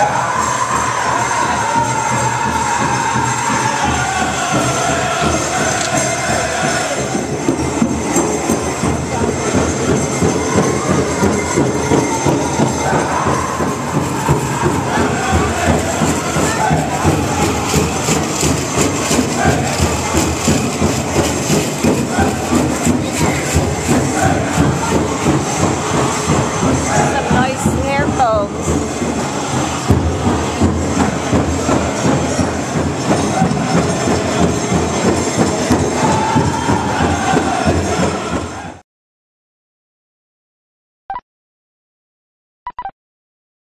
Yeah.